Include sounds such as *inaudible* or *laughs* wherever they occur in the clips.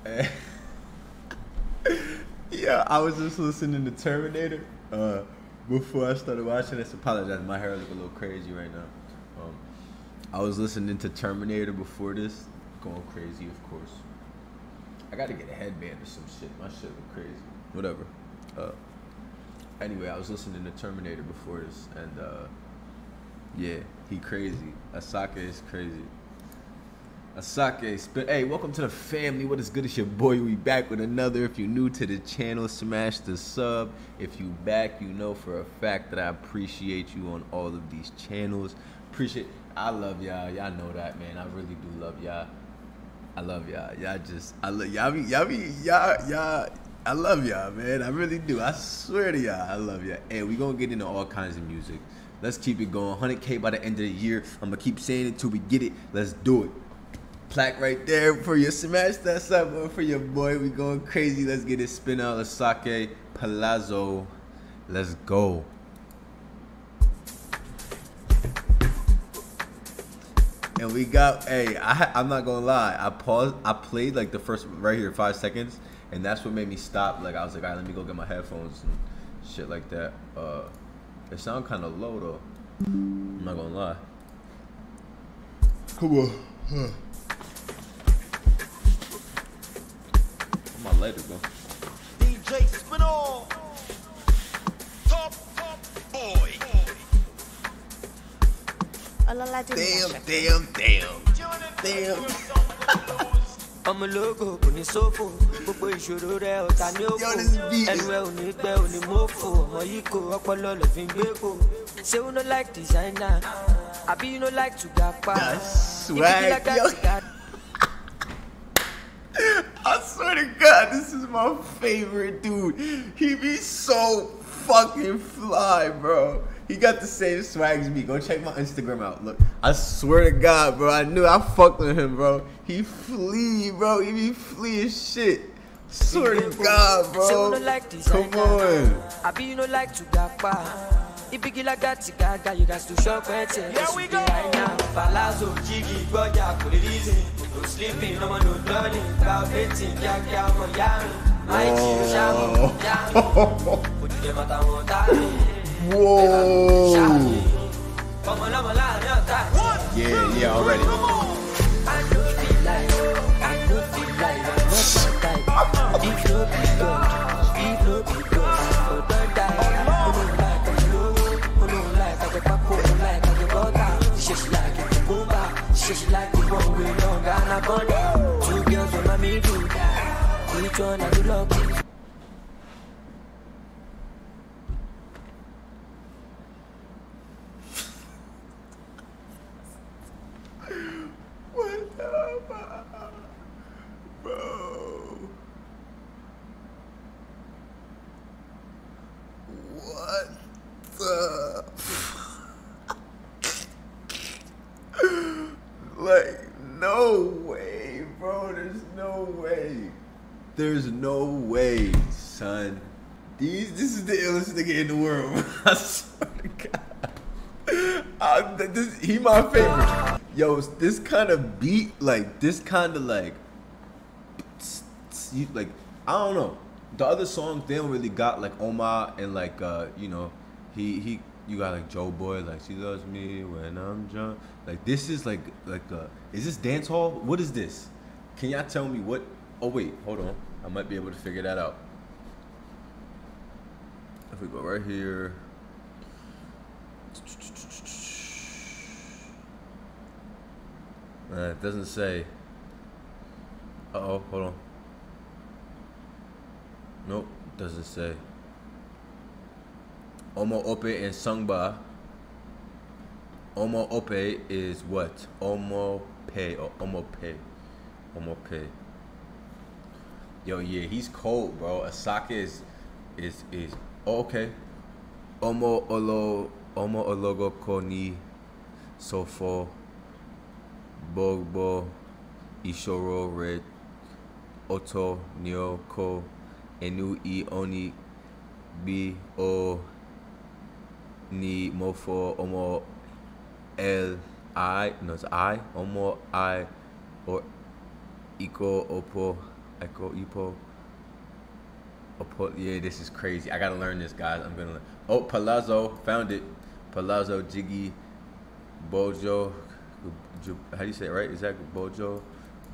*laughs* yeah, I was just listening to Terminator uh, before I started watching this. Apologize, my hair look a little crazy right now. Um, I was listening to Terminator before this, going crazy, of course. I got to get a headband or some shit. My shit look crazy. Whatever. Uh, anyway, I was listening to Terminator before this, and uh, yeah, he crazy. Asake is crazy. Asake, spin. Hey, welcome to the family. What is good? It's your boy. We back with another. If you're new to the channel, smash the sub. If you back, you know for a fact that I appreciate you on all of these channels. Appreciate. I love y'all. Y'all know that, man. I really do love y'all. I love y'all. Y'all just. I love y'all. Be, y'all be y'all y'all. I love y'all, man. I really do. I swear to y'all, I love y'all. And we gonna get into all kinds of music. Let's keep it going. 100k by the end of the year. I'm gonna keep saying it till we get it. Let's do it plaque right there for your smash that sub for your boy. We going crazy. Let's get it spin out. Sake Palazzo. Let's go. And we got, hey, I, I'm not gonna lie. I paused, I played like the first right here, five seconds, and that's what made me stop. Like I was like, all right, let me go get my headphones and shit like that. Uh, it sound kind of low though. I'm not gonna lie. Come on. Huh. My lighter go? DJ Spinall. Top, top boy. Damn, damn, damn. Damn. ọmọ ológo kò ní sófò gbogbo ìṣòro rẹ ọ̀tá ní òkò ẹnu ẹ ò ní gbẹ ò ní mọ́fò ọmọ yìí kò ọpọlọ lọ fi ń gbé kò ṣé you no like designer àbí you no like to gapa. swag yo. I swear to God, this is my favorite dude. He be so fucking fly, bro. He got the same swag as me. Go check my Instagram out. Look, I swear to God, bro. I knew I fucked with him, bro. He flee, bro. He be flee as shit. Swear to God, bro. Come on. I be you know like to Ibigila gati gaga, you guys to show question. Here we go. Right now, Palazzo, Jiggy, Boya, put. No sleeping, no more, no learning. About betting, yeah, yeah. My chill, shamo, yami. Put you mata mo tani. Whoa. Yeah, yeah, already. Two girls on my me do Which one I do lucky? There's no way, son. These, this is the illest nigga in the world. I swear to God. I, this, he my favorite. Yo, this kind of beat, like this kind of like, like I don't know. The other songs they don't really got like Omar and like uh you know he he you got like Joeboy like she loves me when I'm drunk. Like this is like like uh is this dance hall? What is this? Can y'all tell me what? Oh wait, hold on. I might be able to figure that out. If we go right here. Uh, it doesn't say. Uh oh, hold on. Nope, doesn't say. Omo Ope and Sungba. Omo Ope is what? Omo Pay or Omo Pay. Omo Pay. Yo, yeah, he's cold, bro. Asake is is is oh, okay. Omo olo omo ologo ko ni sofo Bogbo, ìṣòro rẹ̀ ọ̀tọ̀ ni ó kọ ẹnu ihò bí ó ní mo i ọmọ Iko Opo. Iko Ipo. Opo. Yeah, this is crazy. I gotta learn this, guys. I'm gonna learn. Oh, Palazzo. Found it. Palazzo Jiggy Bojo how do you say it right? Is that Bojo?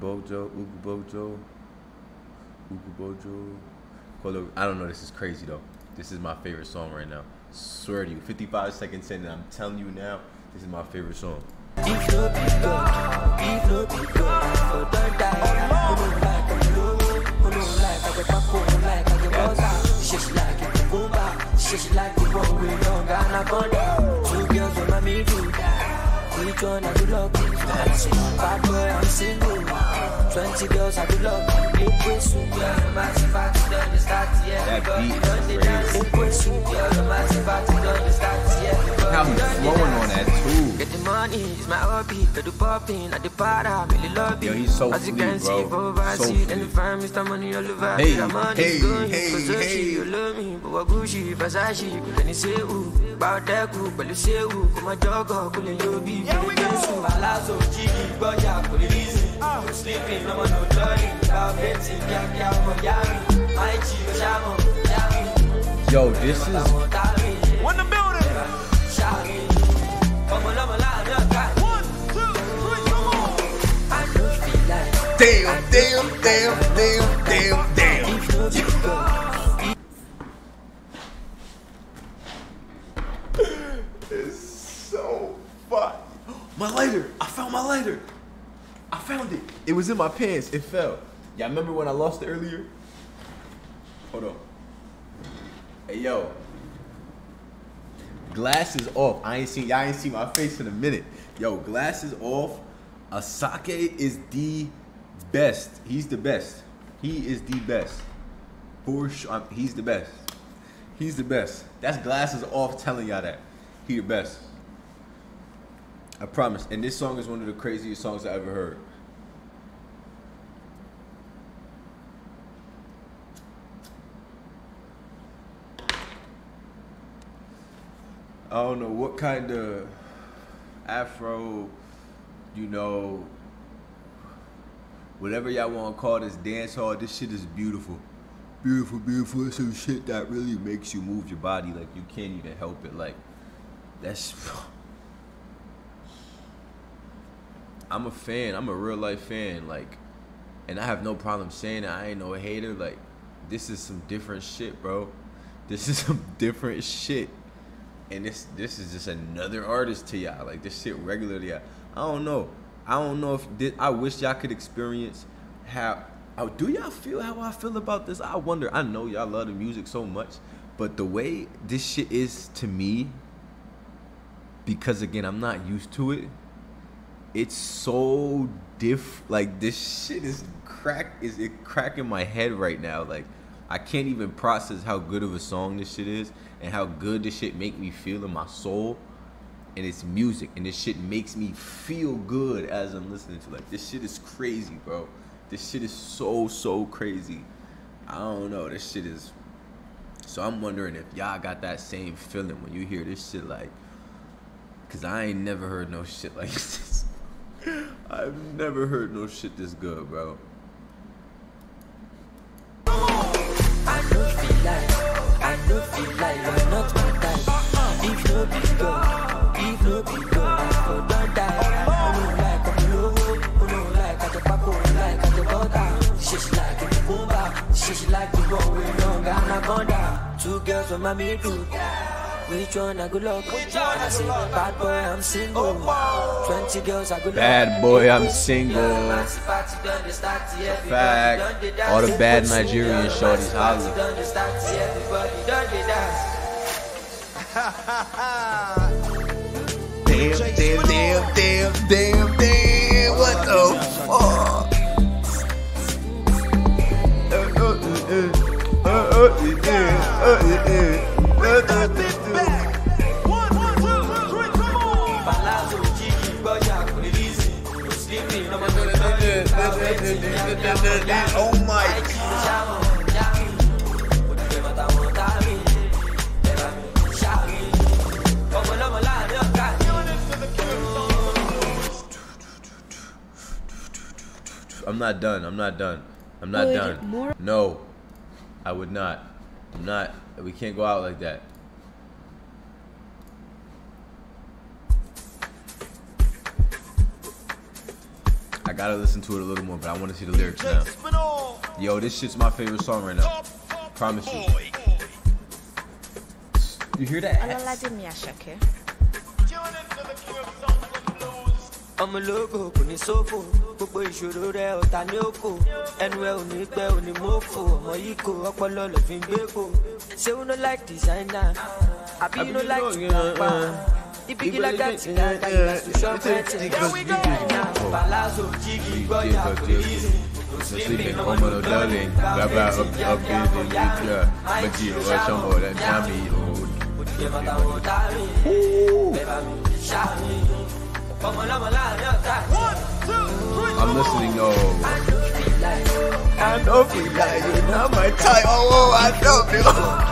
Bojo, Ugu Bojo, Bojo. I don't know. This is crazy though. This is my favorite song right now. Swear to you, 55 seconds in, and I'm telling you now, this is my favorite song. Which one I do love? Bad boy, I'm single. Twenty girls I do love. Liquid soup, girl, massive party done the start, yeah. Everybody done the dance. Liquid soup, girl, massive party done the start, yeah. How he's flowing on that too. Get the money, it's my hobby. Get the popping, at the para, really love it. Yo, he's so As you can see, bro. So see, and the fam, Mr. Money all over. Hey, the money hey, going, hey, hey, hey. You love me, but what Gucci, Versace, kò lè ṣe wù. Báwo dẹ́kun pẹ̀lú ṣé wù, kò má jọ́gọ̀, kò lè yóò Yo, this is. One the building. Damn, damn, damn, damn, damn, damn. Was in my pants. It fell. Y'all remember when I lost it earlier? Hold on. Hey, yo. Glasses off. I ain't seen y'all ain't seen my face in a minute. Yo, glasses off. Asake is the best. He's the best. He is the best. For sure. He's the best. He's the best. That's glasses off telling y'all that. He the best. I promise. And this song is one of the craziest songs I ever heard. I don't know what kind of Afro, you know, whatever y'all want to call this dance hall. This shit is beautiful, beautiful, beautiful. It's some shit that really makes you move your body like you can't even help it. Like that's. *laughs* I'm a fan. I'm a real life fan. Like, and I have no problem saying it. I ain't no hater. Like, this is some different shit, bro. This is some *laughs* different shit and this this is just another artist to y'all. Like this shit regularly. I, don't know. I don't know if this, I wish y'all could experience how. Oh, do y'all feel how I feel about this? I wonder. I know y'all love the music so much, but the way this shit is to me, because again, I'm not used to it. It's so diff. Like this shit is crack. Is it cracking my head right now? Like I can't even process how good of a song this shit is and how good this shit make me feel in my soul. And it's music, and this shit makes me feel good as I'm listening to. Like this shit is crazy, bro. This shit is so so crazy. I don't know. This shit is. So I'm wondering if y'all got that same feeling when you hear this shit, like, cause I ain't never heard no shit like *laughs* this. I've never heard no shit this good, bro. Two girls on my middle. Which one I go love? I say, bad boy, I'm single. 20 girls I go love. Bad boy, I'm single. Fact. All the bad Nigerian shorties holler. damn, damn, damn, damn, damn, damn. What the fuck? Oh my I'm not done. I'm not done. I'm not done. More- no, I would not. I'm not. We can't go out like that. I gotta listen to it a little more, but I want to see the lyrics now. Yo, this shit's my favorite song right now. Promise you. You hear that? ọmọ ológo kò ní sófò gbogbo ìṣòro rẹ ọ̀tá ní òkò ẹnu ẹ ò ní pẹ́ ò ní mọ́fò ọmọ yìí kò ọpọlọ lọ fi ń gbé kò ṣé you no like designer. Àbí uh, uh. you no like tìkàpá ibi kí lájà tìkàkà ìgbà tó ṣọ́ọ̀bù there we go. palazzo jígì gbọ́dọ̀ àpòlísì. Sleeping on my darling, Baba up up in the future, but you are some than Tommy. I'm listening, oh. I know feel like you know my type. Oh, oh I know feel.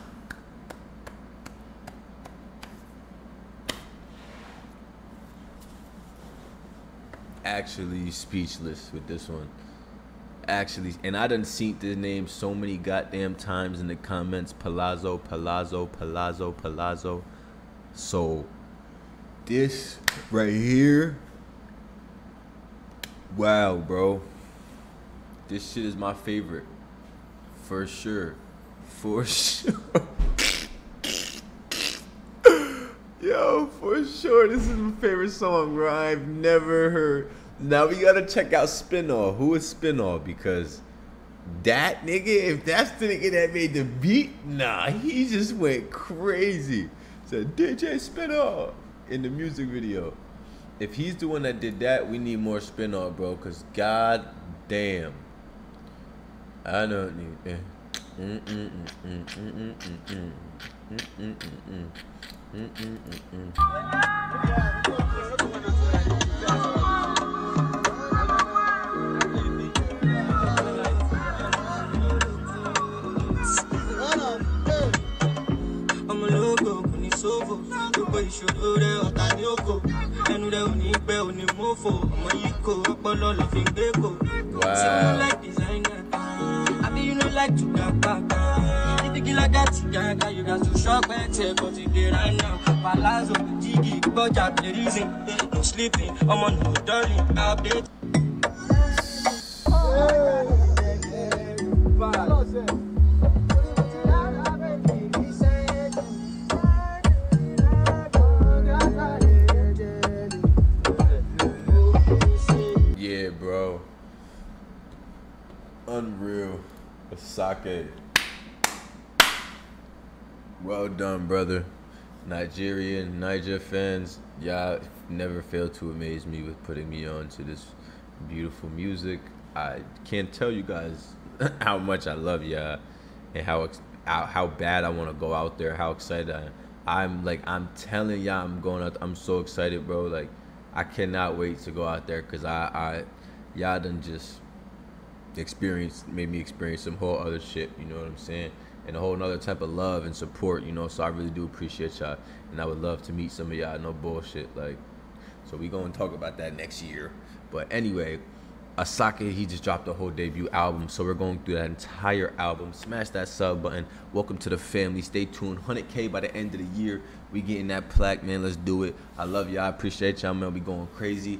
Actually speechless with this one actually, and I done seen this name so many goddamn times in the comments. Palazzo, Palazzo, Palazzo, Palazzo. So this right here, wow, bro. This shit is my favorite, for sure, for *laughs* sure. Yo, for sure, this is my favorite song, bro. I've never heard. Now we gotta check out Spinall. Who is Spinall? Because that nigga, if that's the nigga that made the beat, nah, he just went crazy. Said DJ Spinall in the music video. If he's the one that did that, we need more Spinall, bro. Cause god damn. I don't need gbogbo ìṣòro rẹ ọ̀tá ní òkò ẹnu rẹ ò ní pẹ́ ò ní mọ́fò. Ọmọ yìí kò ọpọlọ lọ fi gbé kò. ṣé you like designer? Àbí you no like to ga lájà tí gàgà you gats to shop ẹ̀ tẹ̀ but right now palazzo play reason no sleeping no update. Unreal. Asake. Well done, brother. Nigerian, Niger fans, y'all never fail to amaze me with putting me on to this beautiful music. I can't tell you guys *laughs* how much I love y'all and how how bad I want to go out there, how excited I am. I'm like I'm telling y'all I'm going out. I'm so excited, bro. Like I cannot wait to go out there because I I y'all done just experience made me experience some whole other shit. You know what I'm saying? And a whole nother type of love and support. You know, so I really do appreciate y'all, and I would love to meet some of y'all. No bullshit, like. So we gonna talk about that next year. But anyway, Asake he just dropped a whole debut album, so we're going through that entire album. Smash that sub button. Welcome to the family. Stay tuned. 100k by the end of the year. We getting that plaque, man. Let's do it. I love y'all. I appreciate y'all, man. We going crazy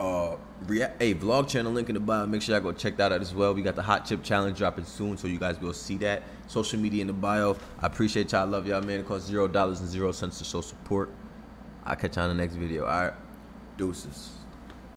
uh rea- hey vlog channel link in the bio. Make sure y'all go check that out as well. We got the hot chip challenge dropping soon so you guys will see that. Social media in the bio. I appreciate y'all. Love y'all man. It costs zero dollars and zero cents to show support. I'll catch y'all on the next video. All right. Deuces